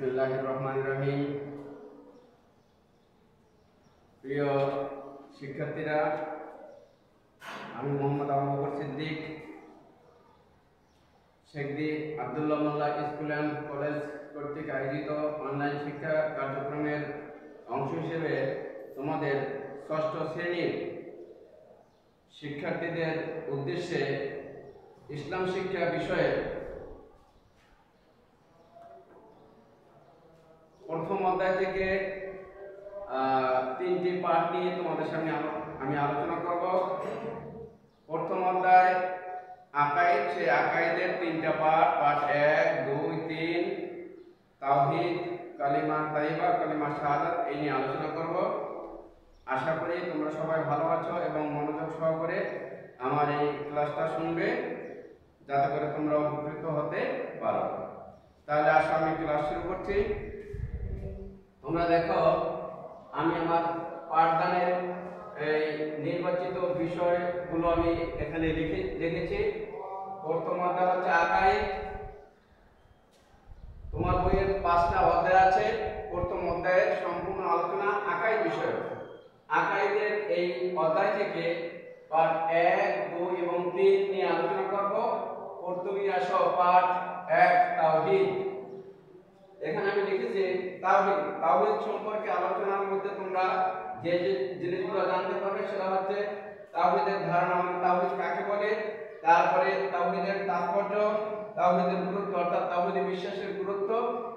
বিসমিল্লাহ রহমান রহিম প্রিয় শিক্ষার্থীরা, আমি Mohammad Abu Bakar Siddique Shekhdi Abdullah Molla school and college কর্তৃক আয়োজিত অনলাইন শিক্ষা কার্যক্রমের অংশ হিসেবে তোমাদের ষষ্ঠ শ্রেণির শিক্ষার্থীদের উদ্দেশ্যে ইসলাম শিক্ষা বিষয়ে প্রথম অধ্যায় থেকে তিনটি পাঠ নিয়ে তোমাদের সামনে আমি আলোচনা করব। প্রথম অধ্যায়, আকাইদ সে আকাইদের তিনটা পাঠ পাঠ এক, দুই, তিন, তাওহীদ, কালিমা তাইবা, কালিমা শাহাদাত, এই নিয়ে আলোচনা করব। আশা করি তোমরা সবাই ভালো আছো এবং মনোযোগ সহকারে আমার এই ক্লাসটা শুনবে, যাতে করে তোমরা উপকৃত হতে পারো। তাহলে আসো, আমি ক্লাস শুরু করছি। তোমরা দেখো, আমি আমার পাঠদানের, এই নির্বাচিত বিষয়গুলো আমি এখানে লিখে প্রথম অধ্যায় হচ্ছে আকাই তোমার বইয়ের পাঁচটা অধ্যায় আছে। প্রথম অধ্যায়ের সম্পূর্ণ আলোচনা আকাই বিষয় আকাইদের এই অধ্যায় থেকে পাঠ এক, দুই এবং তিন নিয়ে আলোচনা করব। সহ পাঠ এক, তাওহীদ। এখানে আমি লিখেছি তাওহীদ। তাওহীদ সম্পর্কে আলোচনার মধ্যে তোমরা যে যে জিনিসগুলো জানতে পারবে সেটা হচ্ছে তাওহীদের ধারণা মানে তাওহীদ কাকে বলে? তারপরে তাওহীদের তাৎপর্য, তাওহীদের গুরুত্ব, অর্থাৎ তাওহীদের বিশ্বাসের গুরুত্ব,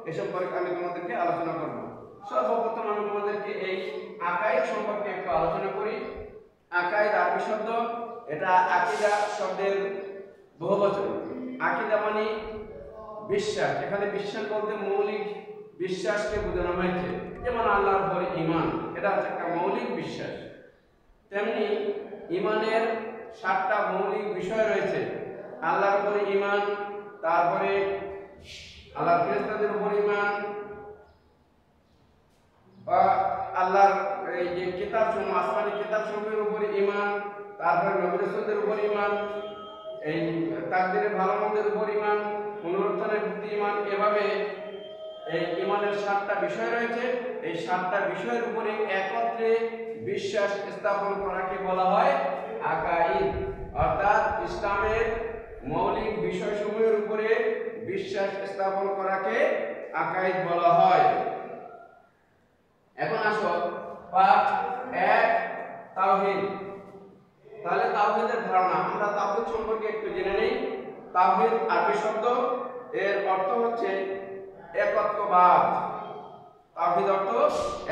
এ সম্পর্কে আমি তোমাদেরকে আলোচনা করব। সর্বপ্রথম আমি তোমাদেরকে এই আকাইদ সম্পর্কে একটু আলোচনা করি। আকাইদ আরবি শব্দ, এটা আকিদা শব্দের বহুবচন। আকিদা মানে বিশ্বাস। এখানে বিশ্বাস বলতে মৌলিক বিশ্বাসকে বোঝানো হয়েছে। যেমন আল্লাহর উপরে ইমান এটা হচ্ছে একটা মৌলিক বিশ্বাস। তেমনি ইমানের সাতটা মৌলিক বিষয় রয়েছে। আল্লাহর উপরে ইমান তারপরে আল্লাহর ফেরেশতাদের উপর ইমান বা আল্লাহর এই যে কিতাব সমূহ, আসমানি কিতাব সমূহের উপরে ইমান তারপরে নবী উপর ইমান এই তাকদিরের ভালো মন্দের উপর ইমান পুনরুত্থানের প্রতি ইমান এভাবে এই ইমানের সাতটা বিষয় রয়েছে। এই সাতটা বিষয়ের উপরে একত্রে বিশ্বাস স্থাপন করাকে বলা হয় আকাইদ অর্থাৎ ইসলামের মৌলিক বিষয়সমূহের উপরে বিশ্বাস স্থাপন করাকে আকাইদ বলা হয়। এখন আসো, পাঠ এক, তাওহীদ। তাহলে তাওহীদের ধারণা, আমরা তাওহীদ সম্পর্কে একটু জেনে নেই। তাওহীদ আরবি শব্দ, এর অর্থ হচ্ছে একত্ববাদ। তাওহীদ অর্থ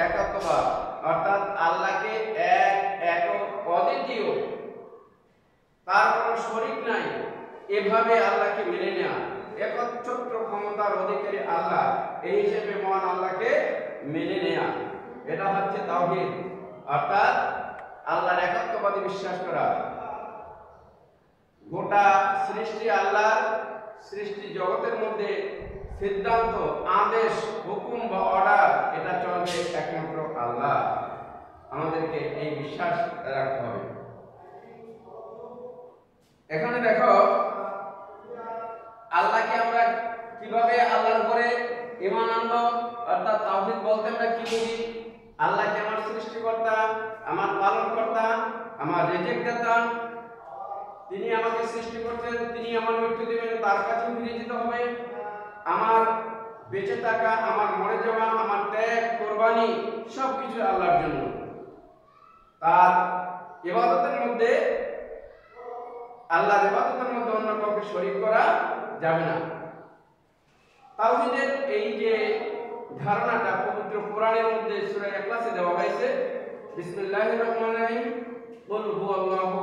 একত্ববাদ, অর্থাৎ আল্লাহকে এক একক অদ্বিতীয়। তার কোনো শরীক নাই, এভাবে আল্লাহকে মেনে নেওয়া একচ্ছত্র ক্ষমতার অধিকারী আল্লাহ, এই হিসেবে মহান আল্লাহকে মেনে নেয়া। এটা হচ্ছে তাওহীদ, অর্থাৎ আল্লাহর একাত্মবাদী বিশ্বাস করা। গোটা সৃষ্টি আল্লাহর সৃষ্টি জগতের মধ্যে সিদ্ধান্ত, আদেশ, হুকুম বা অর্ডার এটা চলবে একমাত্র আল্লাহ। আমাদেরকে এই বিশ্বাস রাখতে হবে। এখানে দেখো, আল্লাহকে আমরা কীভাবে আল্লাহর উপরে ঈমান আনব, অর্থাৎ তাওহীদ বলতে আমরা কি বুঝি? আল্লাহকে আমার সৃষ্টিকর্তা, আমার পালনকর্তা, আমার রিজিক দাতা তিনি আমাকে সৃষ্টি করছেন, তিনি আমার মৃত্যু দেবেন, তার কাছে ফিরে যেতে হবে। আমার বেঁচে থাকা, আমার মরে যাওয়া, আমার ত্যাগ, কোরবানি সব কিছু আল্লাহর জন্য। তার ইবাদতের মধ্যে, আল্লাহর ইবাদতের মধ্যে অন্য কাউকে শরীক করা যাবে না। তাওহীদের এই যে ধারণাটা পবিত্র কোরআনের মধ্যে সূরা ইখলাসে দেওয়া হয়েছে, বিসমিল্লাহির রহমানির রহিম কুল হুয়াল্লাহু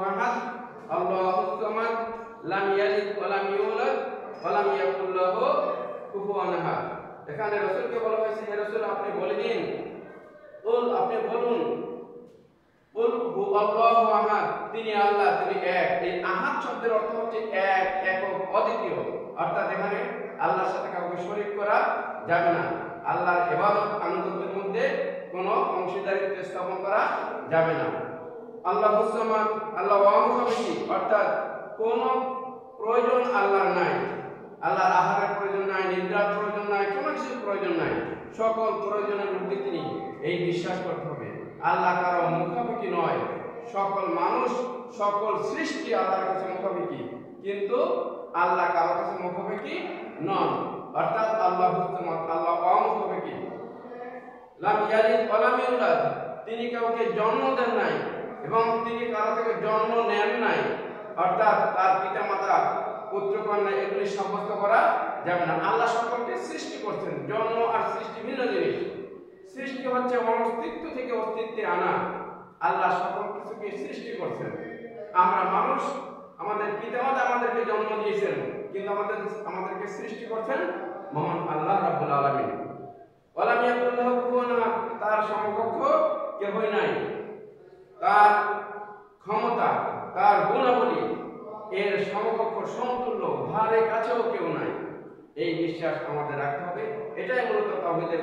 আল্লাহুস সামাদ লাম ইয়ালিদ ওয়া লাম ইউলাদ ওয়া লাম ইয়াকুল লাহু এখানে রাসূলকে বলা হয়েছে, হে রাসূল, আপনি বলে দিন। কুল, আপনি বলুন। কুল হুয়াল্লাহু আহাদ, তিনি আল্লাহ, তিনি এক। এই আহাদ শব্দের অর্থ হচ্ছে এক, একক, অদ্বিতীয়। অর্থাৎ এখানে আল্লাহর সাথে কাউকে শরীক করা যাবে না। আল্লাহর ইবাদত, আনুগত্যের মধ্যে কোনো অংশীদারিত্ব স্থাপন করা যাবে না। আল্লাহ হুসামান, আল্লাহ ওয়ামুখাবিহি অর্থাৎ কোন প্রয়োজন আল্লাহর নাই। আল্লাহর আহারের প্রয়োজন নাই, নিদ্রার প্রয়োজন নাই, কোনো কিছুর প্রয়োজন নাই। সকল প্রয়োজনের মধ্যে তিনি এই বিশ্বাস করতে হবে। আল্লাহ কারও মুখামুখি নয়। সকল মানুষ, সকল সৃষ্টি আল্লাহর কাছে মুখামুখি। কিন্তু আল্লাহ কারও কাছে মুখামুখি নন। অর্থাৎ আল্লাহ আল্লাহ অমুখামুখি লাম ইয়ালিদ ইউলাদ। তিনি কাউকে জন্ম দেন নাই। এবং তিনি কারও থেকে জন্ম নেন নাই। অর্থাৎ তার পিতা মাতা পুত্র কন্যা এগুলি সাব্যস্ত করা যাবে না। আল্লাহ সকলকে সৃষ্টি করছেন, জন্ম আর সৃষ্টি ভিন্ন জিনিস। সৃষ্টি হচ্ছে অস্তিত্ব থেকে অস্তিত্বে আনা। আল্লাহ সকল কিছুকে সৃষ্টি করছেন। আমরা মানুষ, আমাদের পিতামাতা আমাদেরকে জন্ম দিয়েছেন, কিন্তু আমাদের, আমাদেরকে সৃষ্টি করছেন মহান আল্লাহ রাব্বুল আলামিন। ওয়ালাম তার সমকক্ষ কেহই নাই। তার ক্ষমতা, তার গুণাবলী, এর সমকক্ষ সমতুল্য ধারে কাছেও কেউ নাই। এই বিশ্বাস আমাদের রাখতে হবে। এটাই মূলত তাওহীদের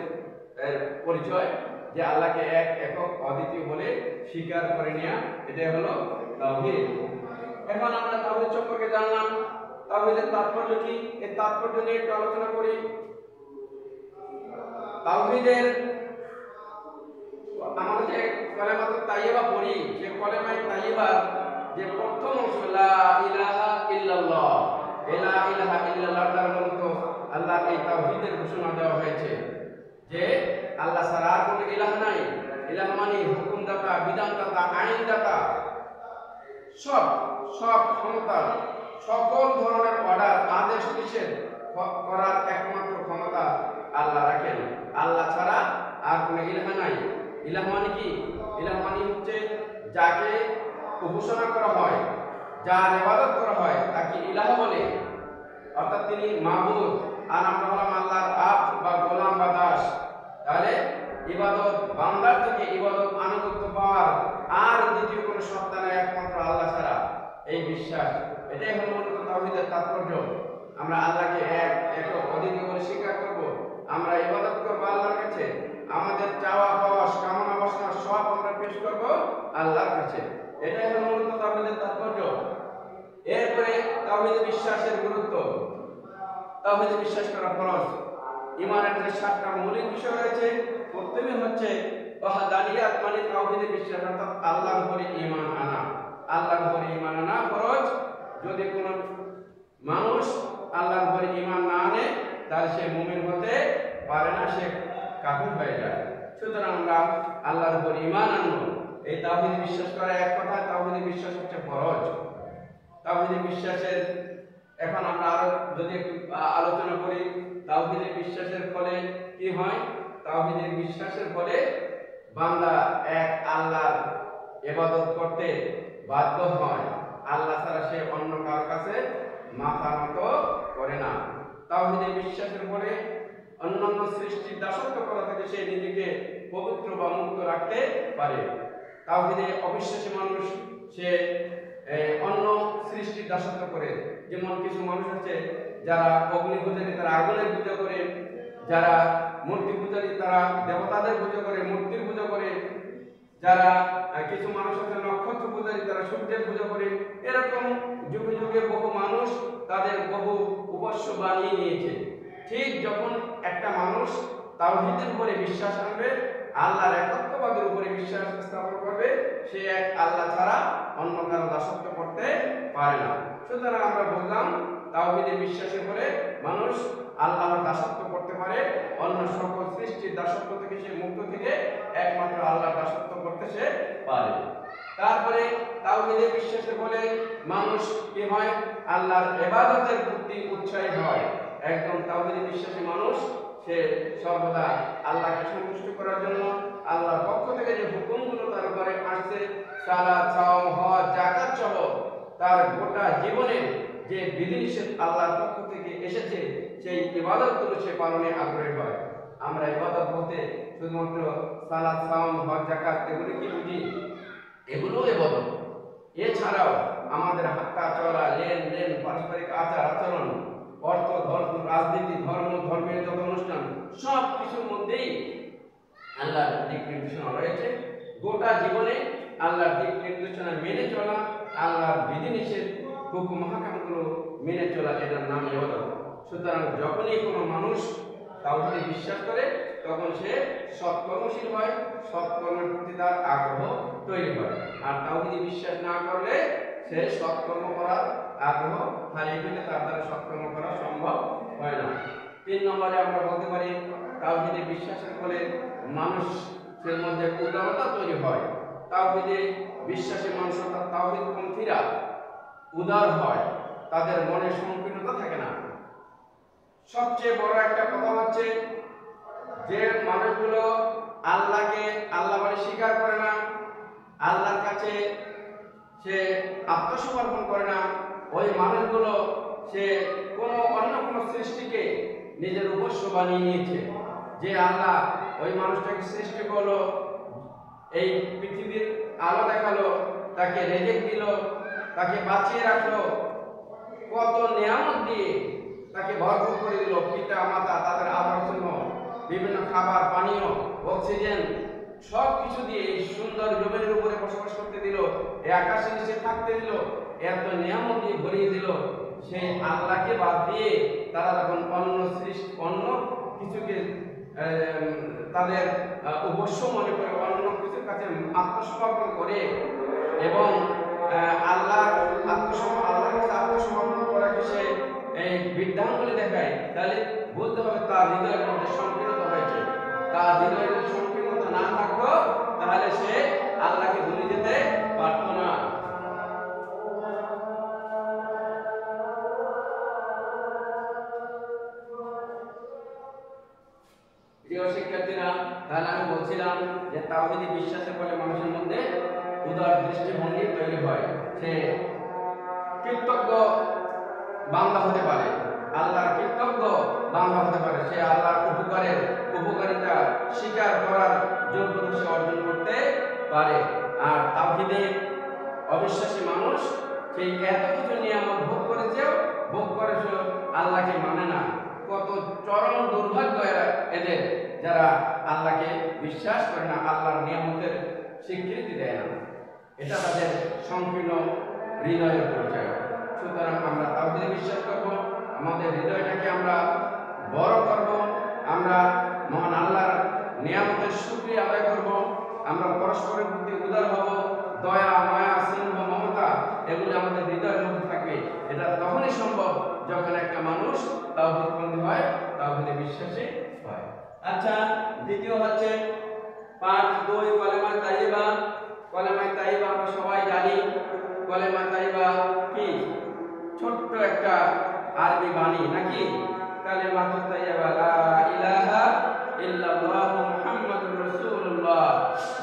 পরিচয় যে আল্লাহকে এক একক অদ্বিতীয় বলে স্বীকার করে নেওয়া এটাই হলো তাওহীদ। এখন আমরা তাওহীদ সম্পর্কে জানলাম। তাওহীদের তাৎপর্য কি? এই তাৎপর্য নিয়ে একটু আলোচনা করি। তাওহীদের আমরা যে কলেমাতুল তাইয়্যিবা পড়ি, যে কলেমায়ে তাইয়্যিবার যে প্রথম অংশ, লা ইলাহা ইল্লাল্লাহ। লা ইলাহা ইল্লাল্লাহ তার মূলত আল্লাহ এই তাওহীদের ঘোষণা দেওয়া হয়েছে যে আল্লাহ ছাড়া আর কোনো ইলাহ নাই। ইলাহ মানে হুকুমদাতা, বিধানদাতা, আইনদাতা। সব সব ক্ষমতা, সকল ধরনের অর্ডার, আদেশ, নিষেধ করার একমাত্র ক্ষমতা আল্লাহ রাখেন। আল্লাহ ছাড়া আর কোনো ইলাহ নাই। ইলাহ মানে কি? ইলাহ মানে হচ্ছে যাকে উপাসনা করা হয়, যার ইবাদত করা হয়, তাকে ইলাহ বলে। অর্থাৎ তিনি মাহবুদ আর আমরা হলাম আল্লাহর আপ বা গোলাম বা দাস। তাহলে ইবাদত, বান্দার থেকে ইবাদত আনুগত্য পাওয়ার আর দ্বিতীয় কোনো সত্তা নাই, একমাত্র আল্লাহ ছাড়া। এই বিশ্বাস, এটাই হলো মূলত তাওহীদের তাৎপর্য। আমরা আল্লাহকে এক, একক অদ্বিতীয় বলে স্বীকার করব। আমরা ইবাদত আল্লাহর কাছে। এটাই হলো মূলত তাওহীদের তাৎপর্য। এরপরে তাওহীদ বিশ্বাসের গুরুত্ব। তাওহীদে বিশ্বাস করা ফরজ। ইমানের যে সাতটা মৌলিক বিষয় রয়েছে, প্রথমে হচ্ছে ওয়াহদানিয়াত মানে তাওহীদে বিশ্বাস, অর্থাৎ আল্লাহর উপরে ঈমান আনা। আল্লাহর উপরে ঈমান আনা ফরজ। যদি কোনো মানুষ আল্লাহর উপরে ঈমান না আনে, তাহলে সে মুমিন হতে পারে না, সে কাফির হয়ে যায়। সুতরাং আমরা আল্লাহর উপরে ঈমান আনব। এই তাওহীদে বিশ্বাস করা এক কথা, তাওহীদে বিশ্বাস হচ্ছে ফরজ। তাওহীদে বিশ্বাসের, এখন আমরা আরও যদি একটু আলোচনা করি তাওহীদের বিশ্বাসের ফলে কি হয়? তাওহীদের বিশ্বাসের ফলে বান্দা এক আল্লাহর ইবাদত করতে বাধ্য হয়। আল্লাহ ছাড়া সে অন্য কার কাছে মাথা নত করে না। তাওহীদের বিশ্বাসের ফলে অন্যান্য সৃষ্টির দাসত্ব করা থেকে সে নিজেকে পবিত্র বা মুক্ত রাখতে পারে। তাওহীদে অবিশ্বাসী মানুষ সে অন্য সৃষ্টির দাসত্ব করে। যেমন কিছু মানুষ আছে যারা অগ্নি পূজারী তারা আগুনের পূজা করে, যারা মূর্তি পূজারী তারা দেবতাদের পূজা করে, মূর্তির পূজা করে, যারা কিছু মানুষ আছে নক্ষত্র পূজারী তারা সূর্যের পূজা করে, এরকম যুগে যুগে বহু মানুষ তাদের বহু উপাস্য বানিয়ে নিয়েছে। ঠিক যখন একটা মানুষ তাওহীদের উপরে বিশ্বাস আনবে আল্লাহর একত্ববাদের উপরে বিশ্বাস স্থাপন করবে, সে এক আল্লাহ ছাড়া অন্য কারও দাসত্ব করতে পারে না। সুতরাং আমরা বুঝলাম, তাওহীদে বিশ্বাসের পরে মানুষ আল্লাহর দাসত্ব করতে পারে, অন্য সকল সৃষ্টির দাসত্ব থেকে সে মুক্ত থেকে একমাত্র আল্লাহর দাসত্ব করতে সে পারে। তারপরে তাওহীদে বিশ্বাসের ফলে মানুষ কি হয়? আল্লাহর ইবাদতের প্রতি উৎসাহী হয়। একদম তাওহীদে বিশ্বাসী মানুষ সে সর্বদা আল্লাহকে সন্তুষ্ট করার জন্য আল্লাহর পক্ষ থেকে যে হুকুমগুলো তার উপরে আসছে সালাত সাওম হজ, যাকাত সহ তার গোটা জীবনে যে বিধিনিষেধ আল্লাহর পক্ষ থেকে এসেছে, সেই ইবাদতগুলো সে পালনে আগ্রহী হয়। আমরা ইবাদত বলতে শুধুমাত্র সালাত সাওম, হজ জাকাত এগুলো কি বুঝি? এগুলো ইবাদত। এছাড়াও আমাদের হাঁটা, চলা, লেনদেন, পারস্পরিক আচার আচরণ, অর্থ, ধর্ম, রাজনীতি ধর্ম ধর্মের যত অনুষ্ঠান সব কিছুর মধ্যেই আল্লাহর দিক নির্দেশনা রয়েছে। গোটা জীবনে আল্লাহর দিক নির্দেশনা মেনে চলা, আল্লাহর বিধিনিষেধ, হুকুম হাকামগুলো মেনে চলা এটার নাম ইবাদত। সুতরাং যখনই কোনো মানুষ তাওহীদে বিশ্বাস করে, তখন সে সৎকর্মশীল হয়, সৎকর্মের প্রতি তার আগ্রহ তৈরি হয়। আর তাওহীদে বিশ্বাস না করলে সে সৎকর্ম করার আগ্রহ হারিয়ে ফেলে, তার দ্বারা সৎকর্ম করা সম্ভব হয় না। তিন নম্বরে আমরা বলতে পারি তাওহীদে বিশ্বাসের ফলে মানুষের মধ্যে উদারতা তৈরি হয় তাওহীদে বিশ্বাসী মানুষ অর্থাৎ তাওহীদ পন্থীরা উদার হয়, তাদের মনে সংকীর্ণতা থাকে না। সবচেয়ে বড় একটা কথা হচ্ছে যে মানুষগুলো আল্লাহকে আল্লাহ বলে স্বীকার করে না, আল্লাহর কাছে সে আত্মসমর্পণ করে না, ওই মানুষগুলো সে কোনো অন্য কোনো সৃষ্টিকে নিজের উপস্য বানিয়ে নিয়েছে, যে আল্লাহ ওই মানুষটাকে সৃষ্টি করল, এই পৃথিবীর আলো দেখাল, তাকে রেজেক দিল, তাকে বাঁচিয়ে রাখল। কত নিয়ামত দিয়ে তাকে ভরপুর করে দিল, পিতা, মাতা, তাদের আবর্জন্য বিভিন্ন খাবার, পানীয় অক্সিজেন সব কিছু দিয়ে এই সুন্দর জমিনের উপরে বসবাস করতে দিল, এই আকাশের নিচে থাকতে দিল, এত নিয়ামত দিয়ে ভরিয়ে দিল। সেই আল্লাহকে বাদ দিয়ে তারা তখন অন্য সৃষ্টি, অন্য কিছুকে তাদের অবশ্য মনে করে অন্য কিছুর কাছে আত্মসমর্পণ করে এবং আল্লাহ আত্মসম, আল্লাহর কাছে আত্মসমর্পণ করাকে সে, এই বিদ্যাঙ্গুলি দেখায়, তাহলে বলতে হবে তার হৃদয়ের মধ্যে সংকীর্ণতা হয়েছে। তার হৃদয়ের যদি সংকীর্ণতা না থাকতো, তাহলে সে তাওহীদি বিশ্বাসের ফলে মানুষের মধ্যে উদার দৃষ্টিভঙ্গি তৈরি হয়। সে কৃতজ্ঞ বাংলা হতে পারে। আল্লাহর কৃতজ্ঞ বাংলা হতে পারে। সে আল্লাহর উপকারের উপকারিতা স্বীকার করার যোগ্যতা সে অর্জন করতে পারে। আর তাওহীদে অবিশ্বাসী মানুষ সেই এত কিছু নিয়ামত ভোগ করেছেও ভোগ করেছে আল্লাহকে মানে না। কত চরম দুর্ভাগ্য এরা এদের। যারা আল্লাহকে বিশ্বাস করে না, আল্লাহর নিয়ামতের স্বীকৃতি দেয় না। এটা তাদের সংকীর্ণ হৃদয়ের পরিচয়। সুতরাং আমরা তাওহীদে বিশ্বাস করব, আমাদের হৃদয়টাকে আমরা বড় করব, আমরা মহান আল্লাহর নিয়ামতের শুকরিয়া আদায় করব, আমরা পরস্পরের প্রতি উদার হব, দয়া, মায়া সিংহ মমতা, এগুলি আমাদের হৃদয়ের মধ্যে থাকবে। এটা তখনই সম্ভব যখন একটা মানুষ তাওহীদপন্থী হয়, তাওহীদে বিশ্বাসী হয়। আচ্ছা দ্বিতীয় হচ্ছে পাঠ দুই, কলেমা তাইবা কলেমা তাইবা আমরা সবাই জানি। কলেমা তাইবা কি? ছোট্ট একটা আরবি বাণী, নাকি? কালেমা তাইবা লা ইলাহা ইল্লাল্লাহ মুহাম্মাদুর রাসূলুল্লাহ।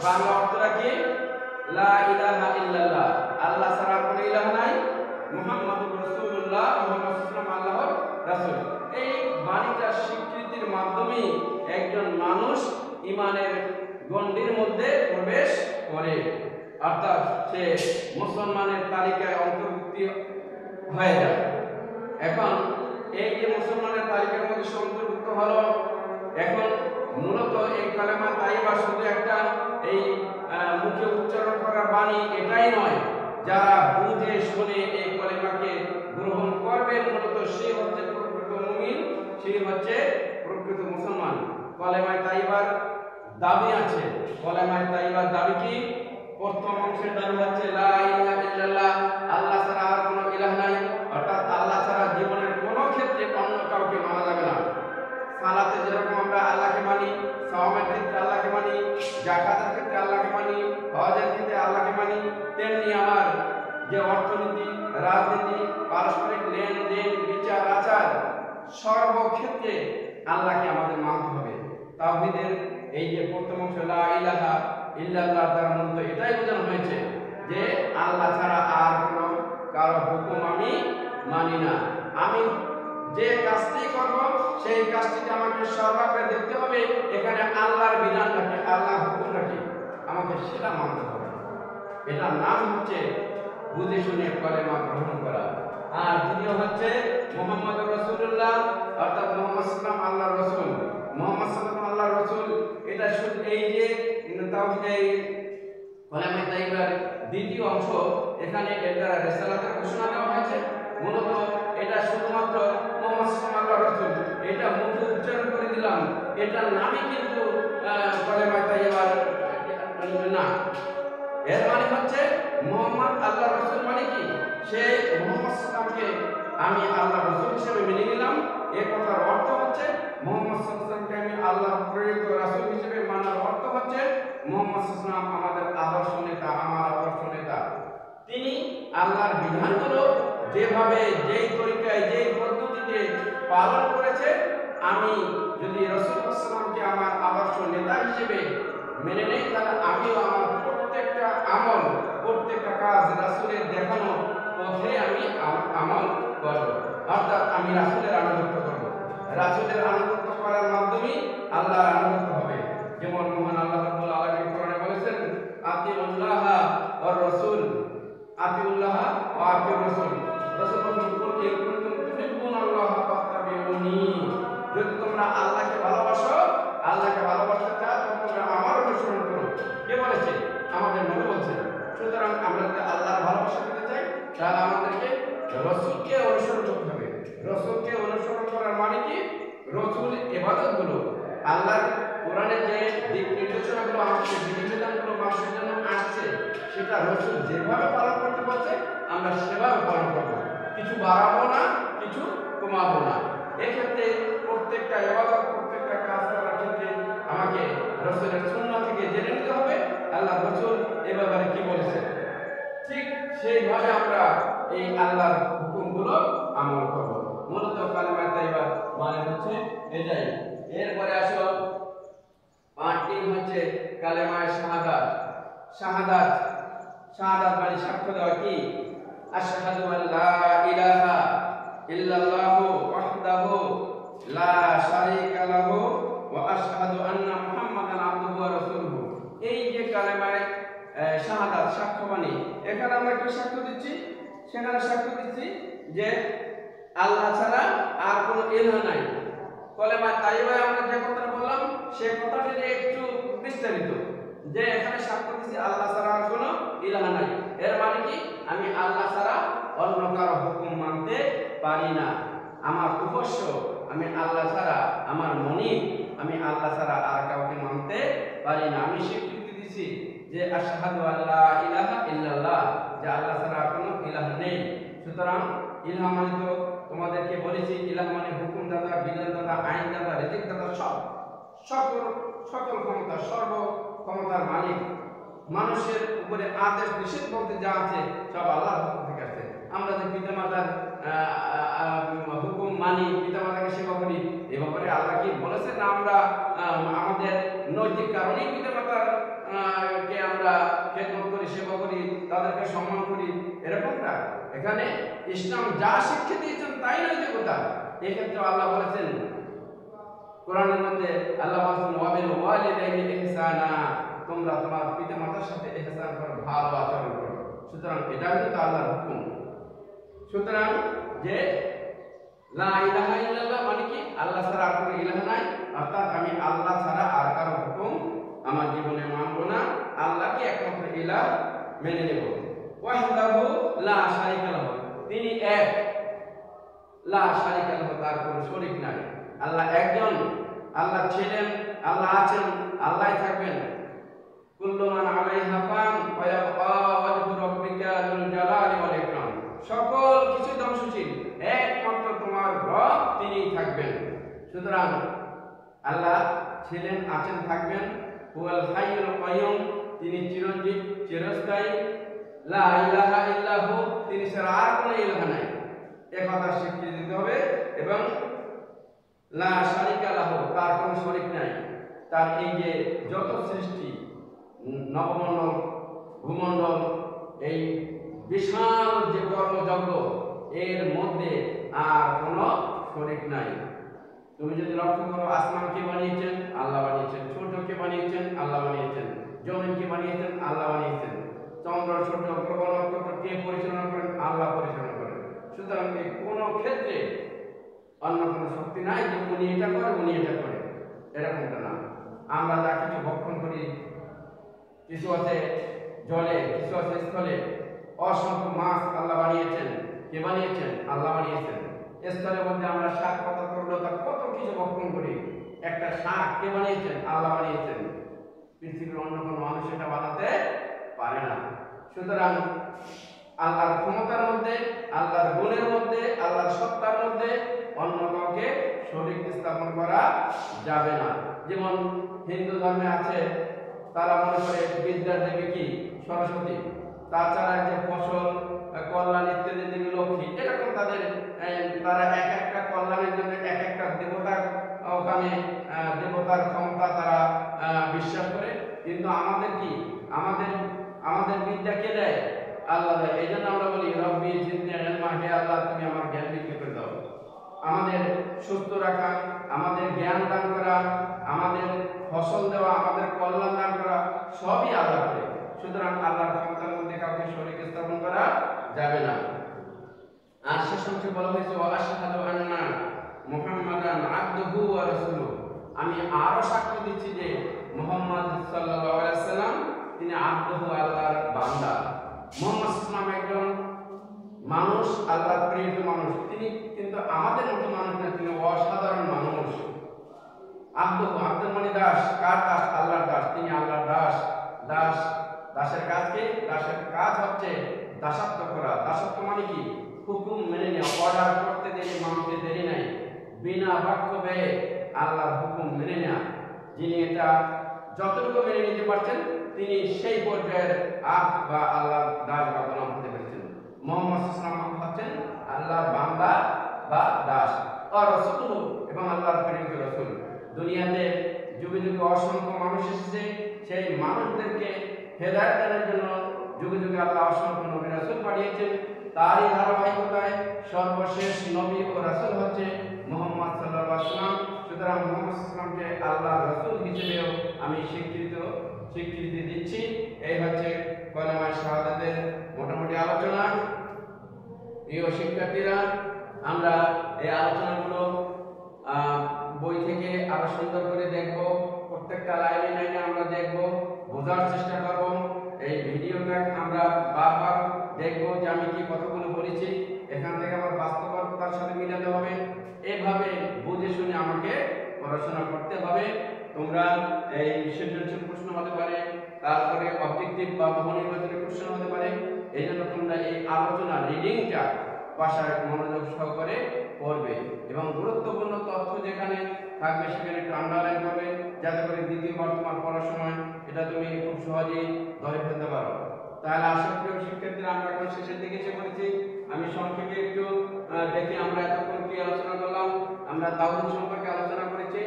বাংলা অর্থটা কি? লা ইলাহা ইল্লাল্লাহ। আল্লাহ ছাড়া কোনো ইলাহ নাই। মুহাম্মাদুর রাসূলুল্লাহ, মুহাম্মদ সাল্লাল্লাহু আল্লাহর রাসূল এই বাণীটার স্বীকৃতির মাধ্যমে একজন মানুষ ইমানের গণ্ডির মধ্যে প্রবেশ করে। অর্থাৎ সে মুসলমানের তালিকায় অন্তর্ভুক্তি হয়ে যায়। এখন এই যে মুসলমানের তালিকার মধ্যে অন্তর্ভুক্ত হলো, এখন মূলত এই কালেমা তাইবা শুধু একটা এই মুখে উচ্চারণ করার বাণী এটাই নয়। যারা বুঝে শুনে এই কলেমাকে গ্রহণ করবে, মূলত সে হচ্ছে প্রকৃত মুমিন, সে হচ্ছে প্রকৃত মুসলমান। কলেমায় তাইবার দাবি আছে। কলেমায় তাইবার দাবি কি? প্রথম অংশের দাবি হচ্ছে, লা ইলাহা ইল্লাল্লাহ, আল্লাহ ছাড়া আর কোনো ইলাহ নাই। অর্থাৎ আল্লাহ ছাড়া জীবনের কোনো ক্ষেত্রে অন্য কাউকে মানা যাবে না। সালাতে যেরকম আমরা আল্লাহকে মানি সাওমের ক্ষেত্রে আল্লাহকে মানি জাকাতের ক্ষেত্রে আল্লাহকে মানি, হজের ক্ষেত্রে আল্লাহকে মানি, তেমনি আমার যে অর্থনীতি, রাজনীতি, পারস্পরিক লেনদেন, বিচার, আচার, সর্বক্ষেত্রে আল্লাহকে আমাদের মানতে হবে। তাওহীদের এই যে প্রথম অংশ, লা ইলাহা ইল্লাল্লাহ দ্বারা মূলত এটাই বোঝানো হয়েছে যে আল্লাহ ছাড়া আর কোনো কারও হুকুম আমি মানি না। আমি যে কাজটি করব, সেই কাজটিতে আমাকে সর্বাগ্রে দেখতে হবে। এখানে আল্লাহর বিধানটাকে আল্লাহ হুকুমটাকে আমাকে সেটা মানতে হবে। এটার নাম হচ্ছে বুঝে শুনে কলেমা গ্রহণ করা। দ্বিতীয় অংশ। এখানে এর দ্বারা রেসালাতের ঘোষণা দেওয়া হয়েছে। মূলত এটা শুধুমাত্র এটা মুখে উচ্চারণ করে দিলাম। এটার নামে কিন্তু না। এর মানে হচ্ছে মোহাম্মদ আল্লাহ রসুল মানে কি? সে মোহাম্মদ সাল্লামকে আমি আল্লাহ রসুল হিসেবে মেনে নিলাম। এ কথার অর্থ হচ্ছে, মোহাম্মদ সাল্লামকে আমি আল্লাহ প্রেরিত হিসেবে মানার অর্থ হচ্ছে মোহাম্মদ সাল্লাম আমাদের আদর্শ নেতা আমার আদর্শ নেতা। তিনি আল্লাহর বিধানগুলো যেভাবে যেই তরিকায় যেই পদ্ধতিতে পালন করেছে আমি যদি রসুল সাল্লামকে আমার আদর্শ নেতা হিসেবে মেনে নেই তাহলে আমিও আমার প্রত্যেকটা আমল প্রত্যেকটা কাজ রাসূলের দেখানো পথে আমি আম- আমল করব। অর্থাৎ আমি রাসূলের আনুগত্য করব। রাসূলের আনুগত্য করার মাধ্যমে আল্লাহর আনুগত্য হবে। যেমন মহান আল্লাহ রাব্বুল আলামিন কোরআনে বলেছেন, আতিউল্লাহ ওয়ার রাসূল। আতিউল্লাহ ওয়া আতিউর রাসূল। রাসূল বলেন কুল ইন কুনতুম তুহিব্বুনাল্লাহ ফাত্তাবিউনি যদি তোমরা আল্লাহকে ভালোবাসো, আল্লাহকে ভালোবাসতে চাও তোমরা আমার অনুসরণ করো। কে বলেছে? আমাদের নবী বলছেন। সুতরাং আমরা যদি আল্লাহর ভালোবাসা পেতে চাই, তাহলে আমাদেরকে রসুলকে অনুসরণ করতে হবে। রসুলকে অনুসরণ করার মানে কি? রসুল ইবাদতগুলো, আল্লাহর কোরআনে যে দিক নির্দেশনাগুলো আসছে বিধিবিধানগুলো মানুষের জন্য আসছে, সেটা রসুল যেভাবে পালন করতে বলছে আমরা সেভাবে পালন করব। কিছু বাড়াবো না, কিছু কমাবো না। এক্ষেত্রে প্রত্যেকটা ইবাদত, প্রত্যেকটা কাজ করার ক্ষেত্রে আমাকে রসুলের সুন্নাহ থেকে জেনে নিতে হবে। আল্লাহ রসুল এ ব্যাপারে কি বলেছেন? ঠিক সেইভাবে আমরা এই আল্লাহর হুকুমগুলো আমল করব। মূলত কালেমা তাইবা মানে হচ্ছে এটাই। এরপরে আসো পাঁচটি হচ্ছে কালেমায় শাহাদাত। শাহাদাত শাহাদাত মানে সাক্ষ্য দেওয়া কি? আশহাদু আল্লা ইলাহা ইল্লাল্লাহু ওয়াহদাহু লা শারীকা লাহু ওয়া আশহাদু আন্না মুহাম্মাদান আবদুহু ওয়া রাসূলুহু। এই যে কালেমায় শাহাদাত, সাক্ষ্য বাণী এখানে আমরা কি সাক্ষ্য দিচ্ছি? সেখানে সাক্ষ্য দিচ্ছি যে আল্লাহ ছাড়া আর কোনো ইলাহ নাই। কলেমা তাইবায় আমরা যে কথাটা বললাম, সে কথাটি যে একটু বিস্তারিত। যে এখানে সাক্ষ্য দিচ্ছি আল্লাহ ছাড়া কোনো ইলাহ নাই। এর মানে কি? আমি আল্লাহ ছাড়া অন্য কারও হুকুম মানতে পারি না। আমার উপস্য, আমি আল্লাহ ছাড়া। আমার মনিব, আমি আল্লাহ ছাড়া আর কাউকে মানতে পারি না। আমি স্বীকৃতি দিছি যে আশহাদু আল্লাহ ইলাহা ইল্লাল্লাহ, যে আল্লাহ ছাড়া কোনো ইলাহ নেই। সুতরাং ইলাহ মানে তো তোমাদেরকে বলেছি ইলাহ মানে হুকুম দাতা বিধান দাতা আইন দাতা রিজিক দাতা সব। সকল সকল ক্ষমতা সর্ব ক্ষমতার মালিক। মানুষের উপরে আদেশ নিষেধ বলতে যা আছে সব আল্লাহর পক্ষ থেকে আসছে। আমরা যে পিতামাতার আহ, আহ, হুকুম মানি পিতামাতাকে সেবা করি এ ব্যাপারে আল্লাহ কি বলেছেন? আমরা আমাদের নৈতিক কারণেই পিতামাতার আহ, কে আমরা খেদমত করি সেবা করি তাদেরকে সম্মান করি এরকমটা এখানে ইসলাম যা শিক্ষা দিয়েছেন তাই নৈতিকতা এক্ষেত্রে আল্লাহ বলেছেন, কোরআনের মধ্যে আল্লাহ বলেছেন তোমরা তোমার পিতামাতার সাথে ইহসান করো, ভালো আচরণ করো। সুতরাং এটা কিন্তু আল্লাহর হুকুম। সুতরাং যে লা ইলাহা ইল্লাল্লাহ মানে কি? আল্লাহ ছাড়া আর কোনো ইলাহ নাই। অর্থাৎ আমি আল্লাহ ছাড়া আর কারও হুকুম আমার জীবনে মানব না। আল্লাহকে একমাত্র ইলাহ মেনে নেব। ওয়াহদাহু লা শারিকা লাহু। তিনি এক। লা শারিকা লাহু, তার কোনো শরীক নাই। আল্লাহ একজন, আল্লাহ ছিলেন, আল্লাহ আছেন, আল্লাহই থাকবেন। কুল্লু মান আলাইহা ফান, ওয়া ইয়াবকা ওয়াজহু রাব্বিকা যুল জালালি ওয়াল ইকরাম। সকল কিছু ধ্বংসশীল। একমাত্র তোমার রব, তিনিই থাকবেন। সুতরাং আল্লাহ ছিলেন, আছেন, থাকবেন। হুয়াল হাইয়ুল কাইয়ুম, তিনি চিরঞ্জীব, চিরস্থায়ী। লা ইলাহা ইল্লাহু, তিনি ছাড়া আর কোনো ইলাহা নাই। এ কথা স্বীকৃতি দিতে হবে এবং লা শারিকা লাহু, তার কোনো শরিক নাই। তার এই যে যত সৃষ্টি, নবমণ্ডল, ভূমণ্ডল, এই বিশাল যে কর্মযজ্ঞ, এর মধ্যে আর কোনো শরিক নাই। তুমি যদি লক্ষ্য করো আসমানকে বানিয়েছেন? আল্লাহ বানিয়েছেন। সূর্যকে বানিয়েছেন? আল্লাহ বানিয়েছেন। জমিনকে বানিয়েছেন? আল্লাহ বানিয়েছেন। সূর্য গ্রহ নক্ষত্র কে পরিচালনা করেন, আল্লাহ পরিচালনা করেন। সুতরাং এই কোনো ক্ষেত্রে অন্য কোনো শক্তি নাই যে উনি এটা করে, উনি এটা করে। এরকমটা না। আমরা যা কিছু ভক্ষণ করি, কিছু আছে জলে, কিছু আছে স্থলে, অসংখ্য মাছ আল্লাহ বানিয়েছেন। কে বানিয়েছেন? আল্লাহ বানিয়েছেন। স্তরের মধ্যে আমরা শাক, পাতা, তরলতা কত কিছু ভক্ষণ করি। একটা শাক কে বানিয়েছেন? আল্লাহ বানিয়েছেন। পৃথিবীর অন্য কোনো মানুষ এটা বানাতে পারে না। সুতরাং আল্লাহর ক্ষমতার মধ্যে, আল্লাহর গুণের মধ্যে, আল্লাহর সত্তার মধ্যে অন্য কাউকে শরীর স্থাপন করা যাবে না। যেমন হিন্দু ধর্মে আছে, তারা মনে করে বিদ্যার দেবী কি? সরস্বতী। তাছাড়া যে ফসল, কল্যাণ ইত্যাদি দেবী লক্ষ্মী, এরকম তাদের তারা এক একটা কল্যাণের জন্য এক একটা দেবতার ওখানে দেবতার ক্ষমতা তারা বিশ্বাস করে। কিন্তু আমাদের কি? আমাদের আমাদের বিদ্যা কে দেয়? আল্লাহ দেয়। এই জন্য আমরা বলি, রব্বি জিদনি ইলমা, হে আল্লাহ, তুমি আমার জ্ঞান বৃদ্ধি করে দাও। আমাদের সুস্থ রাখা, আমাদের জ্ঞান দান করা, আমাদের ফসল দেওয়া, আমাদের কল্যাণ দান করা, সবই আল্লাহ করে। সুতরাং আল্লাহর ক্ষমতার মধ্যে কাউকে শরীর স্থাপন করা যাবে না। আর সে অংশে বলা হয়েছে, ওয়া আশহাদু আন্না মুহাম্মাদান আবদুহু ওয়া রাসূলুহু। আমি আরও সাক্ষ্য দিচ্ছি যে মুহাম্মদ সাল্লাল্লাহু আলাইহি সাল্লাম তিনি আবদুহু আল্লাহর বান্দা। মোহাম্মদ সাল্লাম একজন মানুষ, আল্লাহর প্রিয় মানুষ। তিনি কিন্তু আমাদের মতো মানুষ না, তিনি অসাধারণ মানুষ। আব্দুল আব্দুল মনি দাস, কার দাস? আল্লাহর দাস। তিনি আল্লাহর দাস। দাস, দাসের কাজ কি? দাসের কাজ হচ্ছে দাসত্ব করা। দাসত্ব মানে কি? হুকুম মেনে নেওয়া। অর্ডার করতে দেরি, মানতে দেরি নাই। বিনা বাক্য ব্যয়ে আল্লাহর হুকুম মেনে নেওয়া যিনি এটা যতটুকু মেনে নিতে পারছেন তিনি সেই পর্যায়ের আপ বা আল্লাহ দাস বা গোলাম হতে পেরেছেন মোহাম্মদ ইসলাম হচ্ছেন আল্লাহর বান্দা বা দাস। রসুল এবং আল্লাহর প্রেরিত রসুল। দুনিয়াতে যুগে যুগে অসংখ্য মানুষ এসেছে। সেই মানুষদেরকে হেদায়ত দানের জন্য যুগে যুগে আল্লাহ অসংখ্য নবী রাসূল পাঠিয়েছেন। তারই ধারাবাহিকতায় সর্বশেষ নবী ও রাসূল হচ্ছে মোহাম্মদ সাল্লাল্লাহু আলাইহি ওয়াসাল্লাম। সুতরাং মোহাম্মদ সাল্লামকে আল্লাহ রাসূল হিসেবেও আমি স্বীকৃত স্বীকৃতি দিচ্ছি। এই হচ্ছে কলেমা শাহাদাতের মোটামুটি আলোচনা। প্রিয় শিক্ষার্থীরা, আমরা এই আলোচনাগুলো বই থেকে আরও সুন্দর করে দেখব। প্রত্যেকটা লাইনে লাইনে আমরা দেখব, বোঝার চেষ্টা করব। এই ভিডিওটা আমরা বারবার দেখব যে আমি কি কথাগুলো বলেছি। এখান থেকে আমার বাস্তবতার সাথে মিলাতে হবে। এভাবে বুঝে শুনে আমাকে পড়াশোনা করতে হবে। তোমরা এই সৃজনশীল প্রশ্ন হতে পারে, তারপরে অবজেক্টিভ বা বহুনির্বাচনী প্রশ্ন হতে পারে। এই জন্য তোমরা এই আলোচনা রিডিংটা ভাষায় মনোযোগ সহকারে পড়বে এবং গুরুত্বপূর্ণ তথ্য যেখানে থাকবে সেখানে একটু আন্ডারলাইন করবে, যাতে করে দ্বিতীয়বার তোমার পড়ার সময় এটা তুমি খুব সহজেই ধরে ফেলতে পারো। তাহলে আশা প্রিয় শিক্ষার্থীরা আমরা এখন শেষের দিকে এসে পড়েছি। আমি সংক্ষেপে একটু দেখি আমরা এতক্ষণ কি আলোচনা করলাম, আমরা তাওহীদ সম্পর্কে আলোচনা করেছি।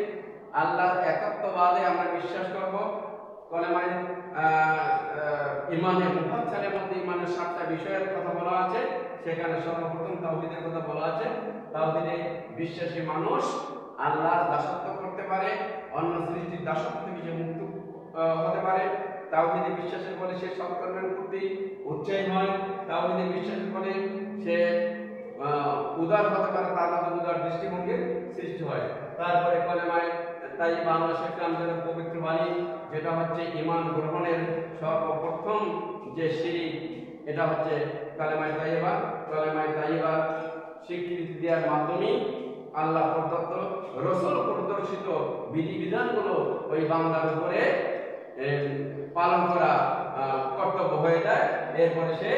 আল্লাহর একাত্মবাদে আমরা বিশ্বাস করব। কলেমায় ইমানের মুফাসসালের মধ্যে ইমানের সাতটা বিষয়ের কথা বলা আছে। সেখানে সর্বপ্রথম তাওহীদের কথা বলা আছে। তাওহীদে বিশ্বাসী মানুষ আল্লাহর দাসত্ব করতে পারে, অন্য সৃষ্টির দাসত্ব থেকে সে মুক্ত হতে পারে। তাওহীদে বিশ্বাসের ফলে সে সৎকর্মের প্রতি উৎসাহী হয়। তাওহীদে বিশ্বাসের ফলে সে উদার হতে পারে, তার মধ্যে উদার দৃষ্টিভঙ্গির সৃষ্টি হয়। তারপরে কলেমায় তাই বাংলা শিখলাম যেন পবিত্র বাণী, যেটা হচ্ছে ইমান গ্রহণের সর্বপ্রথম যে সিঁড়ি, এটা হচ্ছে কালেমায় তাইবা কালেমায় তাইবা স্বীকৃতি দেওয়ার মাধ্যমে আল্লাহ প্রদত্ত, রসুল প্রদর্শিত বিধিবিধানগুলো ওই বাংলার উপরে পালন করা কর্তব্য হয়ে যায়। এরপরে সে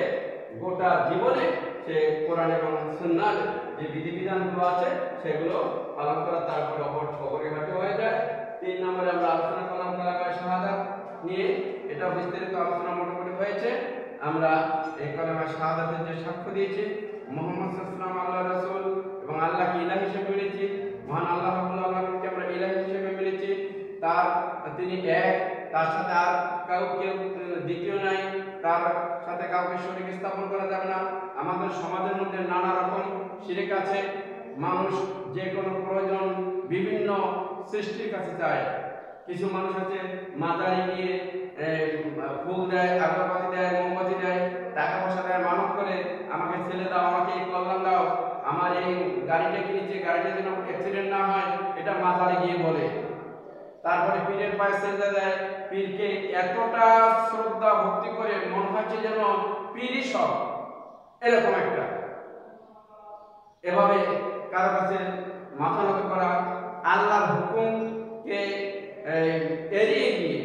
গোটা জীবনে সে কোরআন এবং সুন্নার যে বিধিবিধানগুলো আছে, সেগুলো পালন করা তারপরে অপর অপরিহার্য হয়ে যায়। তিন নম্বরে আমরা আলোচনা করলাম কালামায় শাহাদাত নিয়ে। এটা বিস্তারিত আলোচনা মোটামুটি হয়েছে। আমরা এই কালামায় শাহাদাতের যে সাক্ষ্য দিয়েছি, মোহাম্মদ সাল্লাম আল্লাহ রাসূল এবং আল্লাহকে ইলাহ হিসেবে মেনেছি, মহান আল্লাহ আল্লাহকে আমরা ইলাহ হিসেবে মেনেছি। তার, তিনি এক, তার সাথে আর কাউ কেউ দ্বিতীয় নাই। তার সাথে কাউকে শরীক স্থাপন করা যাবে না। আমাদের সমাজের মধ্যে নানা রকম শিরিক আছে। মানুষ যে কোনো প্রয়োজন বিভিন্ন সৃষ্টির কাছে চায় কিছু মানুষ আছে মাজারে গিয়ে ফুল দেয়, আগরবাতি দেয়, মোমবাতি দেয় টাকা পয়সা দেয় মানব করে আমাকে ছেলে দাও, আমাকে এই কল্যাণ দাও। আমার এই গাড়িটা কিনেছে গাড়িটা যেন অ্যাক্সিডেন্ট না হয়, এটা মাজারে গিয়ে বলে। তারপরে পীরের পায়ে সেজদা দেয়। পীরকে এতটা শ্রদ্ধা, ভক্তি করে মনে হচ্ছে যেন পীরই সব। এরকম একটা। এভাবে কারও কাছে মাথা নত করা, আল্লাহর হুকুমকে এড়িয়ে গিয়ে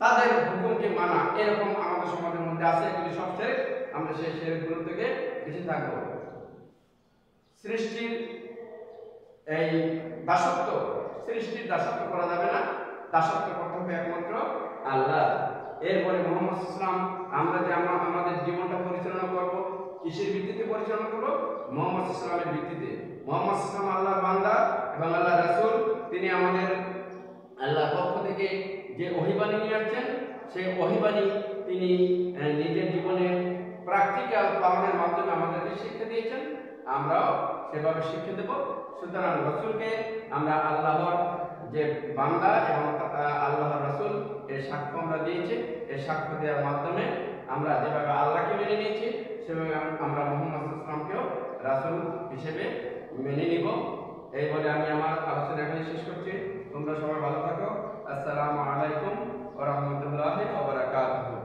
তাদের হুকুমকে মানা, এরকম আমাদের সমাজের মধ্যে আছে এগুলি সব শেখ আমরা সেই শেখগুলো থেকে বেঁচে থাকব। সৃষ্টির এই দাসত্ব সৃষ্টির দাসত্ব করা যাবে না। দাসত্ব করতে হবে একমাত্র আল্লাহ। এরপরে মোহাম্মদ ইসলাম আমরা যে আমরা আমাদের জীবনটা পরিচালনা করব, কিসের ভিত্তিতে পরিচালনা করব? মোহাম্মদ ইসলামের ভিত্তিতে। মোহাম্মদ ইসলাম আল্লাহ বান্দা এবং আল্লাহ রাসূল। তিনি আমাদের আল্লাহর পক্ষ থেকে যে অহিবাণী নিয়ে আসছেন, সেই অহিবাণী তিনি নিজের জীবনে প্র্যাকটিক্যাল পালনের মাধ্যমে আমাদেরকে শিক্ষা দিয়েছেন। আমরাও সেভাবে শিক্ষা দেব। সুতরাং রসুলকে আমরা আল্লাহর যে বান্দা এবং আল্লাহর রসুল, এর সাক্ষ্য আমরা দিয়েছি। এই সাক্ষ্য দেওয়ার মাধ্যমে আমরা যেভাবে আল্লাহকে মেনে নিয়েছি, সেভাবে আম- আমরা মোহাম্মদ ইসলামকেও রাসুল হিসেবে মেনে নিব। এই বলে আমি আমার আলোচনা এখানে শেষ করছি। তোমরা সবাই ভালো থাকো। আসসালামু আলাইকুম ওয়া রাহমাতুল্লাহি ওয়া